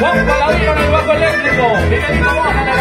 Juan Paladino en el bajo eléctrico. Bienvenido, Juan, a la